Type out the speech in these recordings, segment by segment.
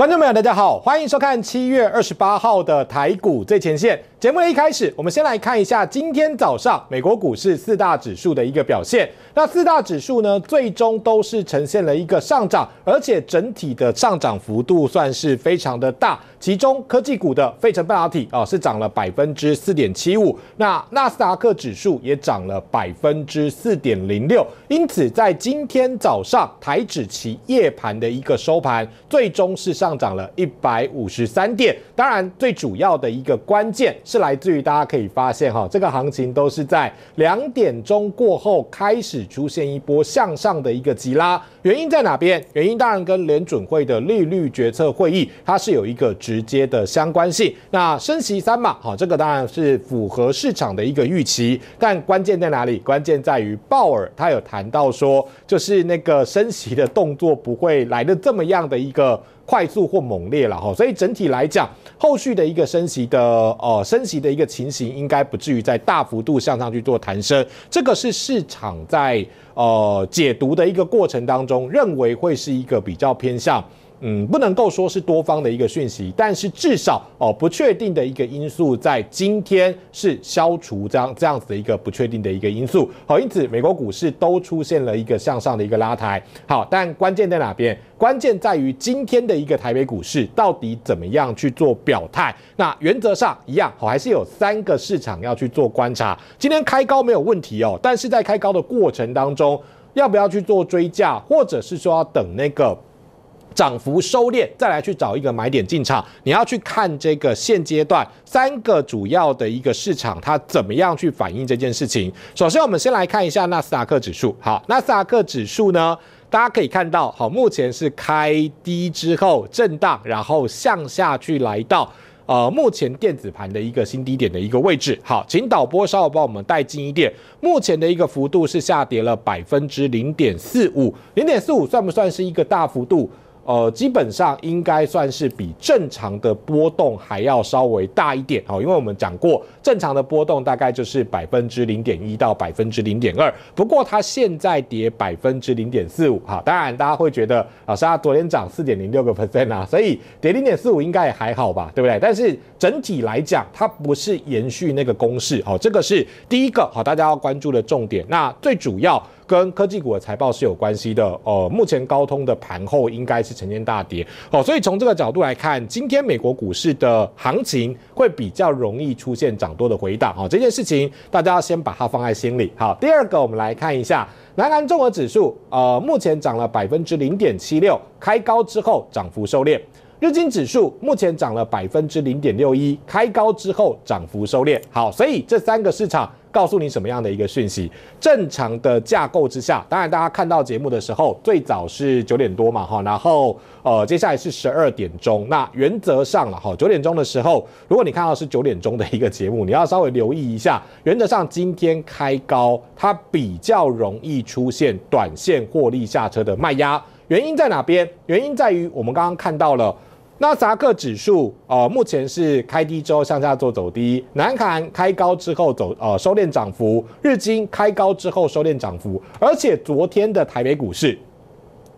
观众朋友，大家好，欢迎收看七月二十八号的台股最前线。节目的一开始，我们先来看一下今天早上美国股市四大指数的一个表现。那四大指数呢，最终都是呈现了一个上涨，而且整体的上涨幅度算是非常的大。其中科技股的费城半导体啊是涨了百分之四点七五，那纳斯达克指数也涨了百分之四点零六。因此，在今天早上台指期夜盘的一个收盘，最终是上上涨了一百五十三点。当然，最主要的一个关键。是来自于大家可以发现哈，这个行情都是在两点钟过后开始出现一波向上的一个急拉，原因在哪边？原因当然跟联准会的利率决策会议它是有一个直接的相关性。那升息三嘛，好，这个当然是符合市场的一个预期，但关键在哪里？关键在于鲍尔他有谈到说，就是那个升息的动作不会来的这么样的一个。快速或猛烈了哈，所以整体来讲，后续的一个升息的呃升息的一个情形，应该不至于在大幅度向上去做弹升。这个是市场在呃解读的一个过程当中，认为会是一个比较偏向。嗯，不能够说是多方的一个讯息，但是至少哦，不确定的一个因素在今天是消除这样这样子的一个不确定的一个因素。好，因此美国股市都出现了一个向上的一个拉抬。好，但关键在哪边？关键在于今天的一个台北股市到底怎么样去做表态？那原则上一样，好，还是有三个市场要去做观察。今天开高没有问题哦，但是在开高的过程当中，要不要去做追价，或者是说要等那个？涨幅收敛，再来去找一个买点进场。你要去看这个现阶段三个主要的一个市场，它怎么样去反映这件事情。首先，我们先来看一下纳斯达克指数。好，纳斯达克指数呢，大家可以看到，好，目前是开低之后震荡，然后向下去来到呃目前电子盘的一个新低点的一个位置。好，请导播稍微帮我们带近一点。目前的一个幅度是下跌了百分之零点四五，零点四五算不算是一个大幅度？呃，基本上应该算是比正常的波动还要稍微大一点哦，因为我们讲过，正常的波动大概就是百分之零点一到百分之零点二。不过它现在跌百分之零点四五，哈，当然大家会觉得老师啊，昨天涨四点零六个 percent 啊，所以跌零点四五应该也还好吧，对不对？但是整体来讲，它不是延续那个公式，好，这个是第一个好，大家要关注的重点。那最主要。跟科技股的财报是有关系的哦。目前高通的盘后应该是呈现大跌哦，所以从这个角度来看，今天美国股市的行情会比较容易出现涨多的回档哦。这件事情大家要先把它放在心里。好，第二个我们来看一下南韩综合指数，呃，目前涨了百分之零点七六，开高之后涨幅收敛。日经指数目前涨了百分之零点六一，开高之后涨幅收敛。好，所以这三个市场。告诉你什么样的一个讯息？正常的架构之下，当然大家看到节目的时候，最早是九点多嘛，哈，然后呃，接下来是十二点钟。那原则上了，哈，九点钟的时候，如果你看到是九点钟的一个节目，你要稍微留意一下。原则上今天开高，它比较容易出现短线获利下车的卖压。原因在哪边？原因在于我们刚刚看到了。那扎克指数呃，目前是开低之后向下做走低，南韩开高之后走呃收敛涨幅，日经开高之后收敛涨幅，而且昨天的台北股市，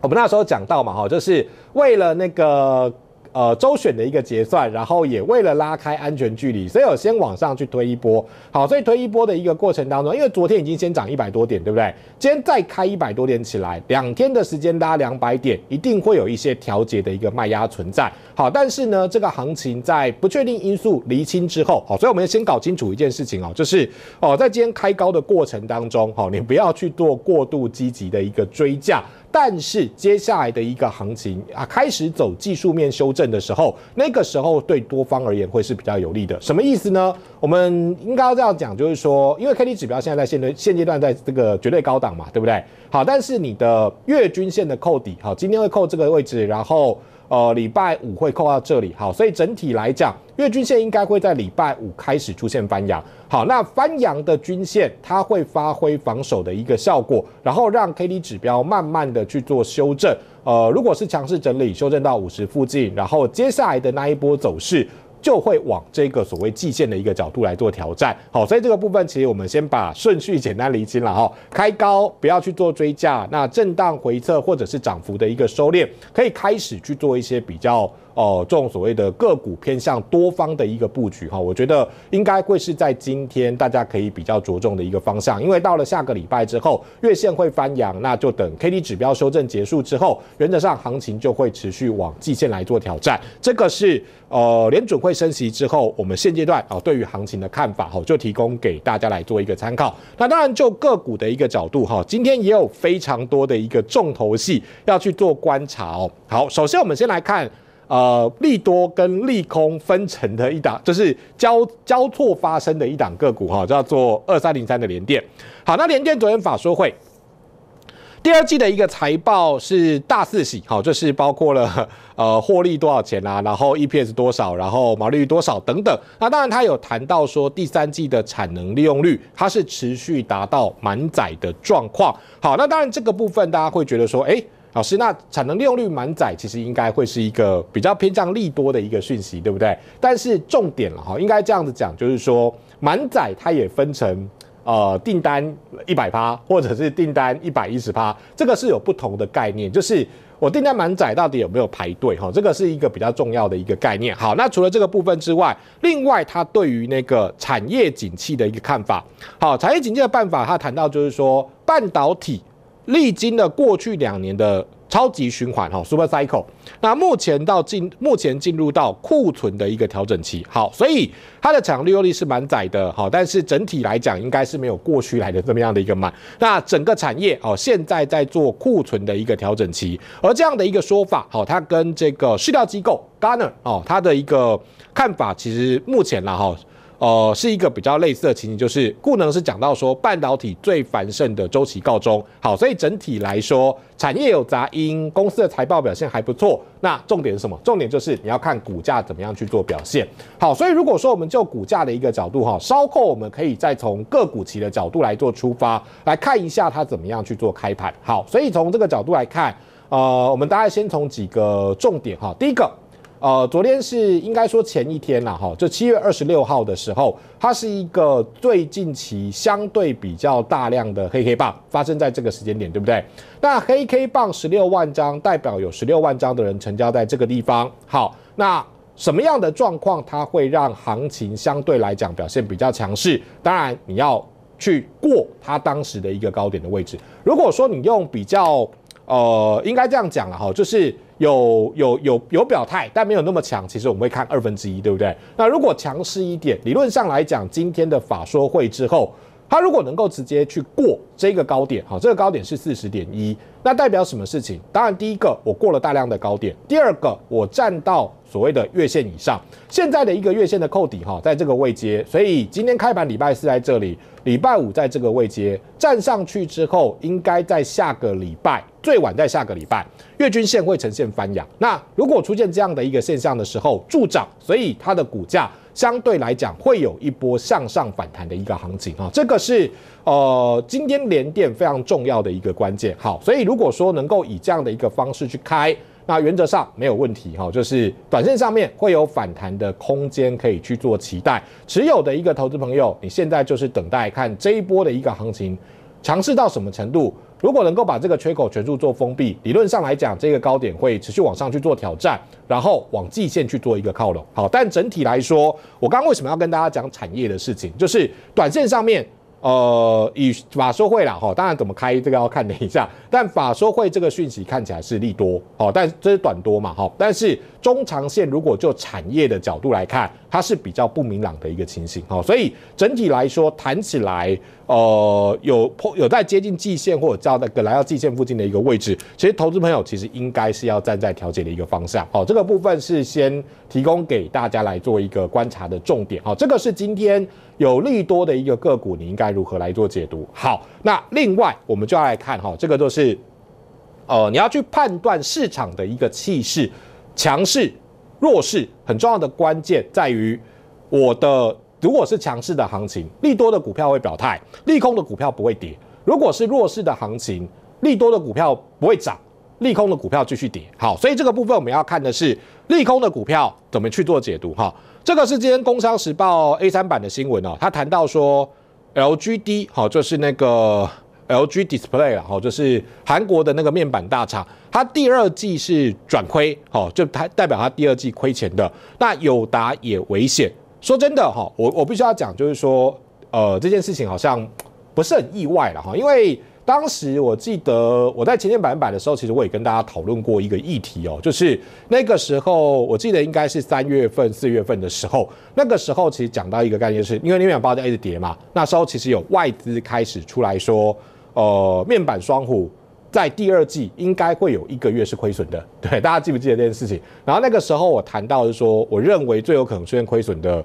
我们那时候讲到嘛哈，就是为了那个。呃，周选的一个结算，然后也为了拉开安全距离，所以我先往上去推一波。好，所以推一波的一个过程当中，因为昨天已经先涨一百多点，对不对？今天再开一百多点起来，两天的时间拉两百点，一定会有一些调节的一个卖压存在。好，但是呢，这个行情在不确定因素厘清之后，好，所以我们先搞清楚一件事情哦，就是哦，在今天开高的过程当中，好，你不要去做过度积极的一个追价。但是接下来的一个行情啊，开始走技术面修正的时候，那个时候对多方而言会是比较有利的。什么意思呢？我们应该要这样讲，就是说，因为 K D 指标现在在现现阶段在这个绝对高档嘛，对不对？好，但是你的月均线的扣底，好，今天会扣这个位置，然后。呃，礼拜五会扣到这里，好，所以整体来讲，月均线应该会在礼拜五开始出现翻阳。好，那翻阳的均线它会发挥防守的一个效果，然后让 K D 指标慢慢的去做修正。呃，如果是强势整理，修正到五十附近，然后接下来的那一波走势。就会往这个所谓季线的一个角度来做挑战，好，所以这个部分其实我们先把顺序简单厘清了哈，开高不要去做追价，那震荡回撤或者是涨幅的一个收敛，可以开始去做一些比较哦，这种所谓的个股偏向多方的一个布局哈，我觉得应该会是在今天大家可以比较着重的一个方向，因为到了下个礼拜之后，月线会翻阳，那就等 K D 指标修正结束之后，原则上行情就会持续往季线来做挑战。这个是呃联准会升息之后，我们现阶段啊对于行情的看法哈，就提供给大家来做一个参考。那当然就个股的一个角度哈，今天也有非常多的一个重头戏要去做观察哦。好，首先我们先来看。呃，利多跟利空分成的一档，就是交交错发生的一档个股哈，叫做二三零三的联电。好，那联电昨天法说会，第二季的一个财报是大四喜，好，就是包括了呃获利多少钱啊，然后 EPS 多少，然后毛利率多少等等。那当然他有谈到说第三季的产能利用率，它是持续达到满载的状况。好，那当然这个部分大家会觉得说，哎。老师，那产能利用率满载，其实应该会是一个比较偏向利多的一个讯息，对不对？但是重点了哈，应该这样子讲，就是说满载它也分成呃订单一百趴，或者是订单一百一十趴，这个是有不同的概念。就是我订单满载到底有没有排队哈，这个是一个比较重要的一个概念。好，那除了这个部分之外，另外它对于那个产业景气的一个看法，好，产业景气的办法，他谈到就是说半导体。历经了过去两年的超级循环哈，super cycle，那目前到进目前进入到库存的一个调整期，好，所以它的产能利用率是蛮窄的，好，但是整体来讲应该是没有过去来的这么样的一个慢。那整个产业哦，现在在做库存的一个调整期，而这样的一个说法，好，它跟这个市调机构 Garner 哦，它的一个看法，其实目前呢哈。呃，是一个比较类似的情形，就是顾能是讲到说半导体最繁盛的周期告终，好，所以整体来说产业有杂音，公司的财报表现还不错。那重点是什么？重点就是你要看股价怎么样去做表现。好，所以如果说我们就股价的一个角度哈，稍后我们可以再从个股期的角度来做出发，来看一下它怎么样去做开盘。好，所以从这个角度来看，呃，我们大概先从几个重点哈，第一个。呃，昨天是应该说前一天了哈，就七月二十六号的时候，它是一个最近期相对比较大量的黑 K 棒发生在这个时间点，对不对？那黑 K 棒十六万张，代表有十六万张的人成交在这个地方。好，那什么样的状况它会让行情相对来讲表现比较强势？当然你要去过它当时的一个高点的位置。如果说你用比较呃，应该这样讲了哈，就是。有有有有表态，但没有那么强。其实我们会看二分之一，对不对？那如果强势一点，理论上来讲，今天的法说会之后，它如果能够直接去过这个高点，好，这个高点是四十点一，那代表什么事情？当然，第一个我过了大量的高点，第二个我站到所谓的月线以上，现在的一个月线的扣底哈，在这个位阶，所以今天开盘礼拜四在这里。礼拜五在这个位阶站上去之后，应该在下个礼拜最晚在下个礼拜，月均线会呈现翻阳。那如果出现这样的一个现象的时候，助涨，所以它的股价相对来讲会有一波向上反弹的一个行情啊。这个是呃今天连电非常重要的一个关键。好，所以如果说能够以这样的一个方式去开。那原则上没有问题哈，就是短线上面会有反弹的空间可以去做期待。持有的一个投资朋友，你现在就是等待看这一波的一个行情强势到什么程度。如果能够把这个缺口全数做封闭，理论上来讲，这个高点会持续往上去做挑战，然后往季线去做一个靠拢。好，但整体来说，我刚刚为什么要跟大家讲产业的事情，就是短线上面。呃，以法说会啦，哈，当然怎么开这个要看等一下。但法说会这个讯息看起来是利多，哦，但这是短多嘛，哈。但是中长线如果就产业的角度来看，它是比较不明朗的一个情形，哦，所以整体来说谈起来。呃，有破有在接近季线或者叫那个来到季线附近的一个位置，其实投资朋友其实应该是要站在调节的一个方向。好，这个部分是先提供给大家来做一个观察的重点。好，这个是今天有利多的一个个股，你应该如何来做解读？好，那另外我们就要来看哈，这个就是呃，你要去判断市场的一个气势，强势、弱势，很重要的关键在于我的。如果是强势的行情，利多的股票会表态，利空的股票不会跌；如果是弱势的行情，利多的股票不会涨，利空的股票继续跌。好，所以这个部分我们要看的是利空的股票怎么去做解读。哈，这个是今天《工商时报》A 三版的新闻哦，他谈到说 LGD 好，就是那个 LG Display 了哈，就是韩国的那个面板大厂，它第二季是转亏，好，就它代表它第二季亏钱的。那友达也危险。说真的哈，我我必须要讲，就是说，呃，这件事情好像不是很意外了哈，因为当时我记得我在前天百分百的时候，其实我也跟大家讨论过一个议题哦，就是那个时候我记得应该是三月份、四月份的时候，那个时候其实讲到一个概念，是因为面板报价一直跌嘛，那时候其实有外资开始出来说。呃，面板双虎在第二季应该会有一个月是亏损的，对，大家记不记得这件事情？然后那个时候我谈到是说，我认为最有可能出现亏损的，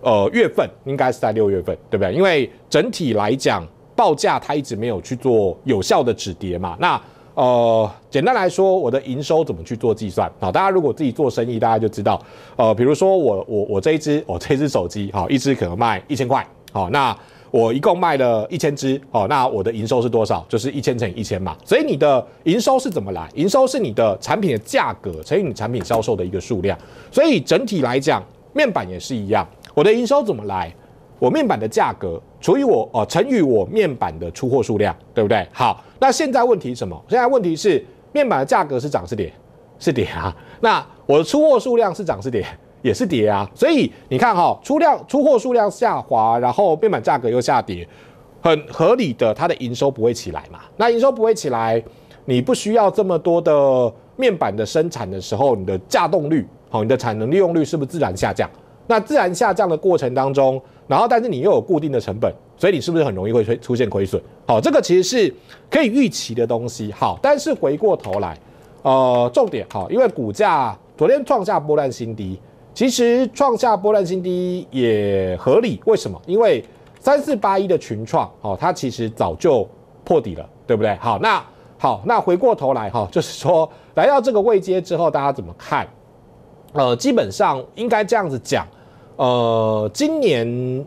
呃，月份应该是在六月份，对不对？因为整体来讲，报价它一直没有去做有效的止跌嘛。那呃，简单来说，我的营收怎么去做计算？好，大家如果自己做生意，大家就知道，呃，比如说我我我这一支我这一支手机，好，一支可能卖一千块，好，那。我一共卖了一千只，哦，那我的营收是多少？就是一千乘以一千嘛。所以你的营收是怎么来？营收是你的产品的价格乘以你产品销售的一个数量。所以整体来讲，面板也是一样。我的营收怎么来？我面板的价格除以我哦乘以我面板的出货数量，对不对？好，那现在问题是什么？现在问题是面板的价格是涨是跌？是跌啊。那我的出货数量是涨是跌？也是跌啊，所以你看哈，出量出货数量下滑，然后面板价格又下跌，很合理的，它的营收不会起来嘛？那营收不会起来，你不需要这么多的面板的生产的时候，你的价动率，好，你的产能利用率是不是自然下降？那自然下降的过程当中，然后但是你又有固定的成本，所以你是不是很容易会出出现亏损？好，这个其实是可以预期的东西。好，但是回过头来，呃，重点好，因为股价昨天创下波段新低。其实创下波段新低也合理，为什么？因为三四八一的群创，哦，它其实早就破底了，对不对？好，那好，那回过头来哈，就是说来到这个位阶之后，大家怎么看？呃，基本上应该这样子讲，呃，今年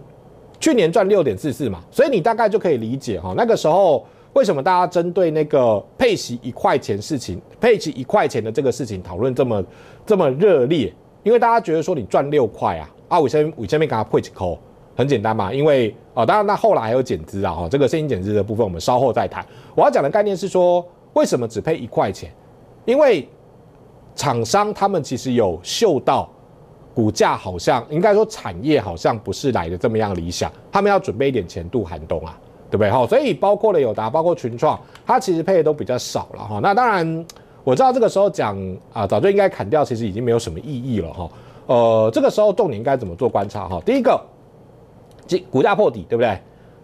去年赚六点四四嘛，所以你大概就可以理解哈，那个时候为什么大家针对那个配息一块钱事情，配息一块钱的这个事情讨论这么这么热烈？因为大家觉得说你赚六块啊，啊，我先我先面给他配几口，很简单嘛。因为啊，当然那后来还有减资啊，哈，这个现金减资的部分我们稍后再谈。我要讲的概念是说，为什么只配一块钱？因为厂商他们其实有嗅到股价好像应该说产业好像不是来的这么样理想，他们要准备一点钱度寒冬啊，对不对？哈，所以包括了友达，包括群创，它其实配的都比较少了哈。那当然。我知道这个时候讲啊，早就应该砍掉，其实已经没有什么意义了哈。呃，这个时候重点应该怎么做观察哈？第一个，今股价破底，对不对？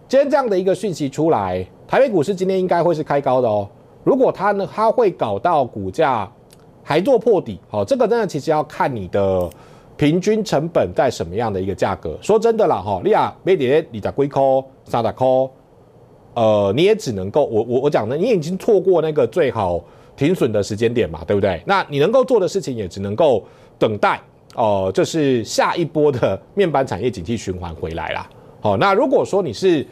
今天这样的一个讯息出来，台北股市今天应该会是开高的哦。如果它呢，它会搞到股价还做破底，好，这个真的其实要看你的平均成本在什么样的一个价格。说真的啦哈，利亚没跌，你在龟壳、三打壳，呃，你也只能够我我我讲的，你已经错过那个最好。停损的时间点嘛，对不对？那你能够做的事情也只能够等待哦，就是下一波的面板产业景气循环回来啦。好，那如果说你是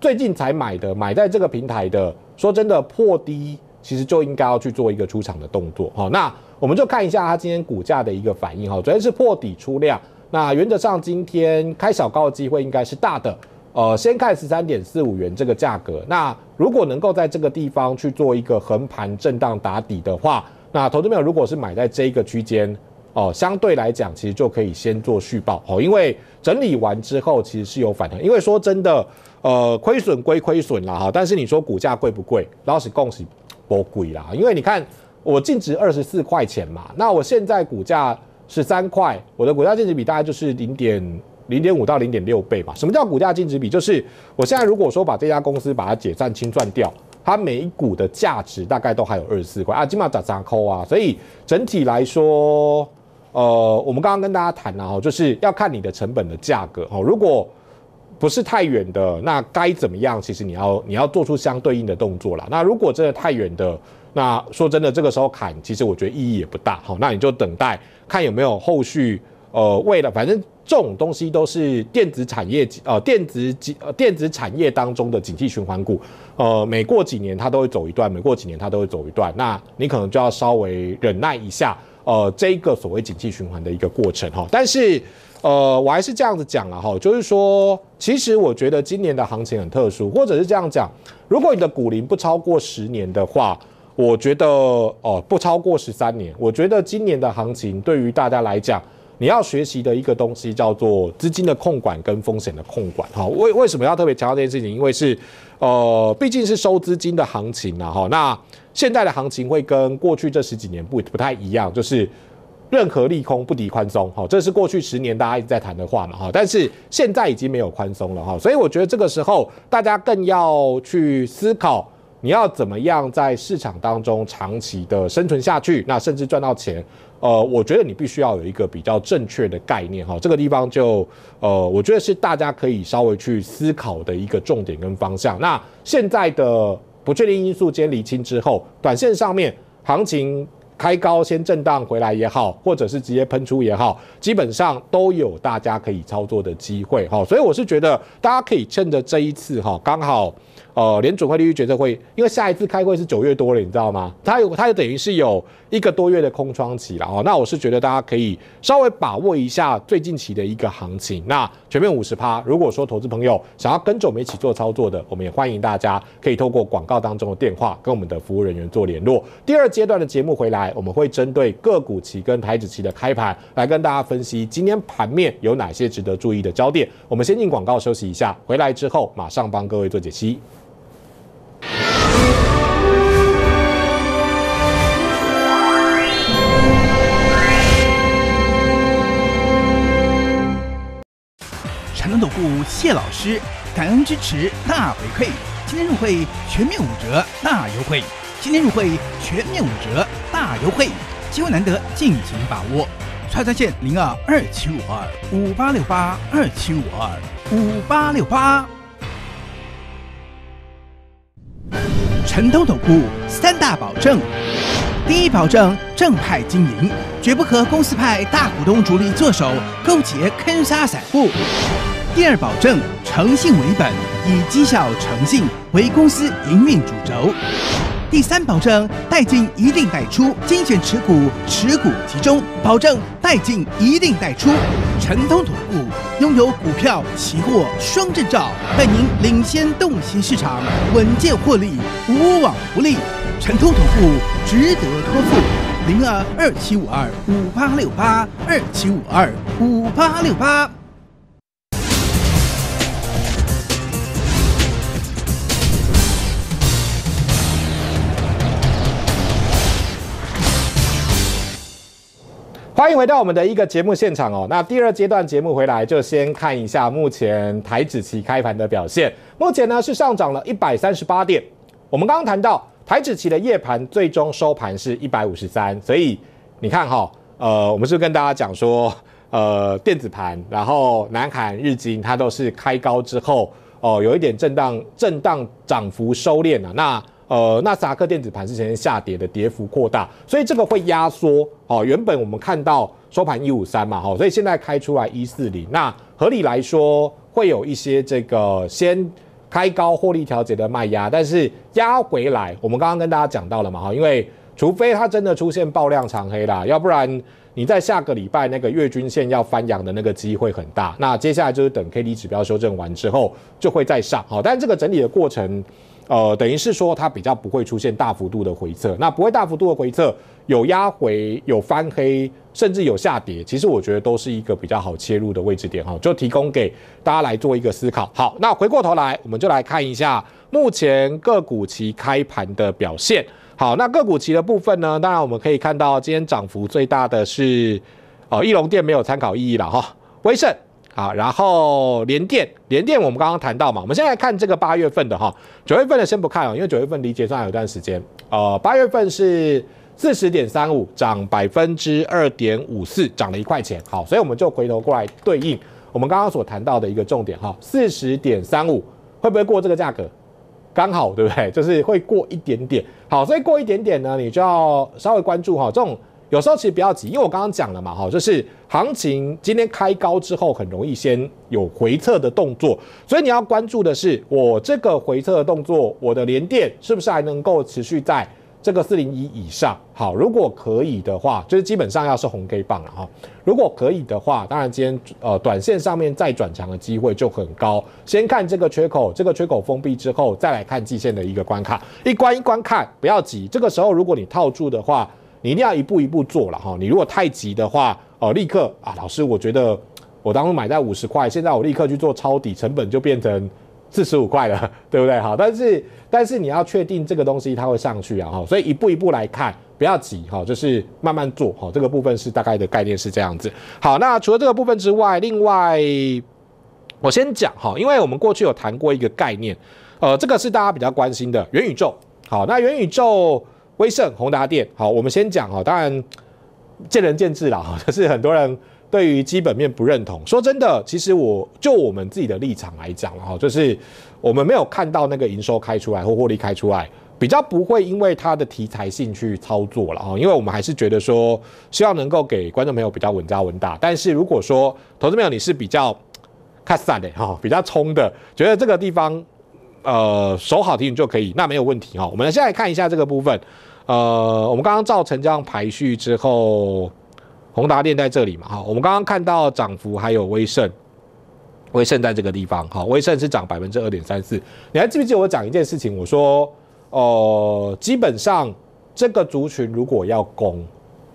最近才买的，买在这个平台的，说真的破低，其实就应该要去做一个出场的动作。好，那我们就看一下它今天股价的一个反应。哈，昨天是破底出量，那原则上今天开小高的机会应该是大的。呃，先看十三点四五元这个价格。那如果能够在这个地方去做一个横盘震荡打底的话，那投资朋友如果是买在这一个区间，哦，相对来讲其实就可以先做续报哦，因为整理完之后其实是有反弹。因为说真的，呃，亏损归亏损啦哈，但是你说股价贵不贵？老实恭喜不贵啦，因为你看我净值二十四块钱嘛，那我现在股价十三块，我的股价净值比大概就是零点。零点五到零点六倍吧。什么叫股价净值比？就是我现在如果说把这家公司把它解散清算掉，它每一股的价值大概都还有二十四块啊，起码砸砸扣啊。所以整体来说，呃，我们刚刚跟大家谈了哈，就是要看你的成本的价格哦。如果不是太远的，那该怎么样？其实你要你要做出相对应的动作啦。那如果真的太远的，那说真的，这个时候砍，其实我觉得意义也不大。好，那你就等待看有没有后续。呃，为了反正这种东西都是电子产业呃电子几呃电子产业当中的景气循环股，呃，每过几年它都会走一段，每过几年它都会走一段，那你可能就要稍微忍耐一下呃这一个所谓景气循环的一个过程哈。但是呃我还是这样子讲了哈，就是说其实我觉得今年的行情很特殊，或者是这样讲，如果你的股龄不超过十年的话。我觉得哦，不超过十三年。我觉得今年的行情对于大家来讲，你要学习的一个东西叫做资金的控管跟风险的控管。哈，为为什么要特别强调这件事情？因为是呃，毕竟是收资金的行情啊。哈，那现在的行情会跟过去这十几年不不太一样，就是任何利空不敌宽松。哈，这是过去十年大家一直在谈的话嘛。哈，但是现在已经没有宽松了。哈，所以我觉得这个时候大家更要去思考。你要怎么样在市场当中长期的生存下去？那甚至赚到钱？呃，我觉得你必须要有一个比较正确的概念哈。这个地方就呃，我觉得是大家可以稍微去思考的一个重点跟方向。那现在的不确定因素先厘清之后，短线上面行情开高先震荡回来也好，或者是直接喷出也好，基本上都有大家可以操作的机会哈。所以我是觉得大家可以趁着这一次哈，刚好。呃，联准会利率决策会，因为下一次开会是九月多了，你知道吗？它有，它就等于是有一个多月的空窗期了哦。那我是觉得大家可以稍微把握一下最近期的一个行情。那全面五十趴，如果说投资朋友想要跟着我们一起做操作的，我们也欢迎大家可以透过广告当中的电话跟我们的服务人员做联络。第二阶段的节目回来，我们会针对个股期跟台指期的开盘来跟大家分析今天盘面有哪些值得注意的焦点。我们先进广告休息一下，回来之后马上帮各位做解析。长隆总部谢老师，感恩支持大回馈，今天入会全面五折大优惠，今天入会全面五折大优惠，机会难得，尽情把握。串在线零二二七五二五八六八二七五二五八六八。陈东总部三大保证：第一，保证正派经营，绝不和公司派大股东主力做手，勾结坑杀散户；第二，保证诚信为本，以绩效诚信为公司营运主轴。第三，保证带进一定带出，精选持股，持股集中，保证带进一定带出。陈通总部拥有股票、期货双证照，带您领先洞悉市场，稳健获利，无往不利。陈通总部值得托付，零二二七五二五八六八二七五二五八六八。欢迎回到我们的一个节目现场哦。那第二阶段节目回来，就先看一下目前台指期开盘的表现。目前呢是上涨了一百三十八点。我们刚刚谈到台指期的夜盘最终收盘是一百五十三，所以你看哈，呃，我们是跟大家讲说，呃，电子盘，然后南韩、日经它都是开高之后，哦，有一点震荡，震荡涨幅收敛了。那呃，纳斯达克电子盘是呈现下跌的，跌幅扩大，所以这个会压缩哦。原本我们看到收盘一五三嘛，哈，所以现在开出来一四零，那合理来说会有一些这个先开高获利调节的卖压，但是压回来，我们刚刚跟大家讲到了嘛，哈，因为除非它真的出现爆量长黑啦，要不然你在下个礼拜那个月均线要翻阳的那个机会很大。那接下来就是等 K D 指标修正完之后就会再上，好，但这个整理的过程。呃，等于是说它比较不会出现大幅度的回撤，那不会大幅度的回撤，有压回、有翻黑，甚至有下跌，其实我觉得都是一个比较好切入的位置点哈，就提供给大家来做一个思考。好，那回过头来，我们就来看一下目前个股期开盘的表现。好，那个股期的部分呢，当然我们可以看到今天涨幅最大的是，呃，翼龙店没有参考意义了哈，威盛。好，然后联电，联电我们刚刚谈到嘛，我们现在看这个八月份的哈，九月份的先不看哦，因为九月份离结算还有一段时间。呃，八月份是四十点三五，涨百分之二点五四，涨了一块钱。好，所以我们就回头过来对应我们刚刚所谈到的一个重点哈，四十点三五会不会过这个价格？刚好对不对？就是会过一点点。好，所以过一点点呢，你就要稍微关注哈，这种。有时候其实不要急，因为我刚刚讲了嘛，哈，就是行情今天开高之后，很容易先有回撤的动作，所以你要关注的是，我这个回撤的动作，我的连电是不是还能够持续在这个四零一以上，好，如果可以的话，就是基本上要是红 K 棒了哈。如果可以的话，当然今天呃短线上面再转强的机会就很高。先看这个缺口，这个缺口封闭之后，再来看季线的一个关卡，一关一关看，不要急。这个时候如果你套住的话，你一定要一步一步做了哈。你如果太急的话，哦，立刻啊，老师，我觉得我当初买在五十块，现在我立刻去做抄底，成本就变成。四十五块了，对不对？好，但是但是你要确定这个东西它会上去啊，哈，所以一步一步来看，不要急，哈，就是慢慢做，哈，这个部分是大概的概念是这样子。好，那除了这个部分之外，另外我先讲哈，因为我们过去有谈过一个概念，呃，这个是大家比较关心的元宇宙。好，那元宇宙、威盛、宏达电，好，我们先讲哈，当然见仁见智啦，就是很多人。对于基本面不认同，说真的，其实我就我们自己的立场来讲哈，就是我们没有看到那个营收开出来或获利开出来，比较不会因为它的题材性去操作了哈，因为我们还是觉得说，希望能够给观众朋友比较稳扎稳打。但是如果说投资朋友你是比较看散的哈，比较冲的，觉得这个地方呃守好停就可以，那没有问题哈。我们先来看一下这个部分，呃，我们刚刚造成这样排序之后。宏达电在这里嘛，哈，我们刚刚看到涨幅还有威盛，威盛在这个地方，哈，威盛是涨百分之二点三四。你还记不记得我讲一件事情？我说，呃，基本上这个族群如果要攻，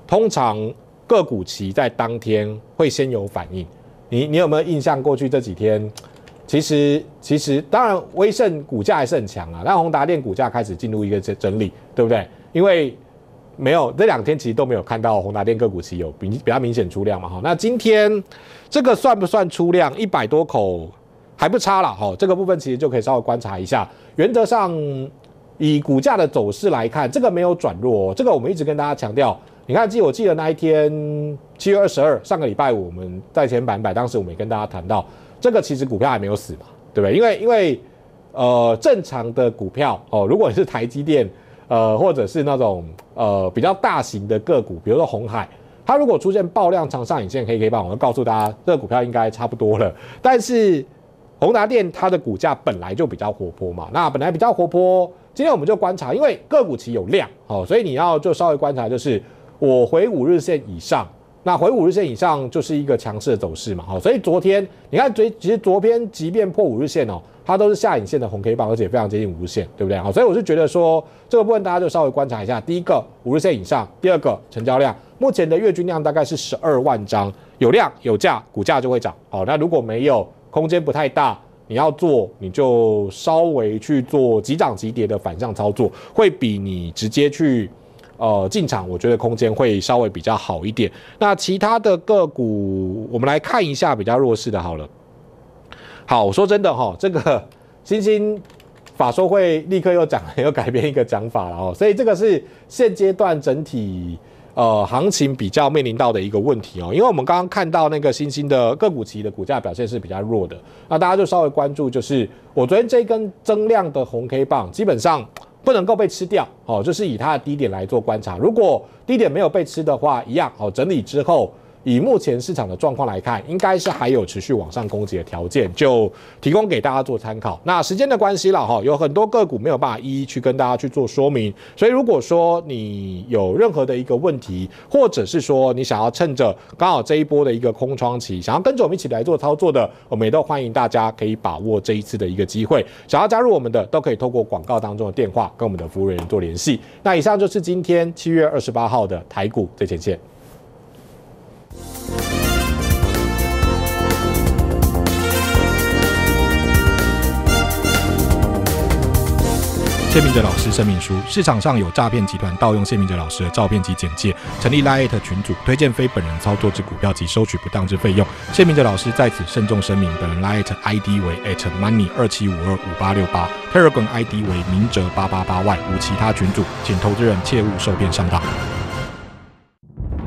通常个股期在当天会先有反应。你你有没有印象？过去这几天，其实其实当然威盛股价还是很强啊，但宏达电股价开始进入一个整整理，对不对？因为没有，这两天其实都没有看到宏达电个股期有比比较明显出量嘛，哈。那今天这个算不算出量？一百多口还不差了，哈。这个部分其实就可以稍微观察一下。原则上以股价的走势来看，这个没有转弱。这个我们一直跟大家强调。你看，记我记得那一天七月二十二，上个礼拜五我们在前板板，当时我们也跟大家谈到，这个其实股票还没有死嘛，对不对？因为因为呃正常的股票哦，如果你是台积电。呃，或者是那种呃比较大型的个股，比如说红海，它如果出现爆量长上影线黑 K 棒，我就告诉大家，这个股票应该差不多了。但是宏达电它的股价本来就比较活泼嘛，那本来比较活泼，今天我们就观察，因为个股期有量，哦，所以你要就稍微观察，就是我回五日线以上，那回五日线以上就是一个强势的走势嘛，好，所以昨天你看，昨其实昨天即便破五日线哦。它都是下影线的红 K 棒，而且非常接近五日线，对不对？好，所以我是觉得说这个部分大家就稍微观察一下。第一个五日线以上，第二个成交量，目前的月均量大概是十二万张，有量有价，股价就会涨。好，那如果没有空间不太大，你要做你就稍微去做急涨急跌的反向操作，会比你直接去呃进场，我觉得空间会稍微比较好一点。那其他的个股，我们来看一下比较弱势的，好了。好，我说真的哈，这个新兴法说会立刻又讲又改变一个讲法了哦，所以这个是现阶段整体呃行情比较面临到的一个问题哦，因为我们刚刚看到那个新兴的个股期的股价表现是比较弱的，那大家就稍微关注，就是我昨天这根增量的红 K 棒基本上不能够被吃掉哦，就是以它的低点来做观察，如果低点没有被吃的话，一样哦，整理之后。以目前市场的状况来看，应该是还有持续往上攻击的条件，就提供给大家做参考。那时间的关系了哈，有很多个股没有办法一一去跟大家去做说明，所以如果说你有任何的一个问题，或者是说你想要趁着刚好这一波的一个空窗期，想要跟着我们一起来做操作的，我们也都欢迎大家可以把握这一次的一个机会。想要加入我们的，都可以透过广告当中的电话跟我们的服务人员做联系。那以上就是今天七月二十八号的台股最前线。谢明哲老师声明书：市场上有诈骗集团盗用谢明哲老师的照片及简介，成立 Lite 群组，推荐非本人操作之股票及收取不当之费用。谢明哲老师在此慎重声明：本人 Lite ID 为 at money 二七五二五八六八，Telegram ID 为明哲八八八 Y，无其他群组，请投资人切勿受骗上当。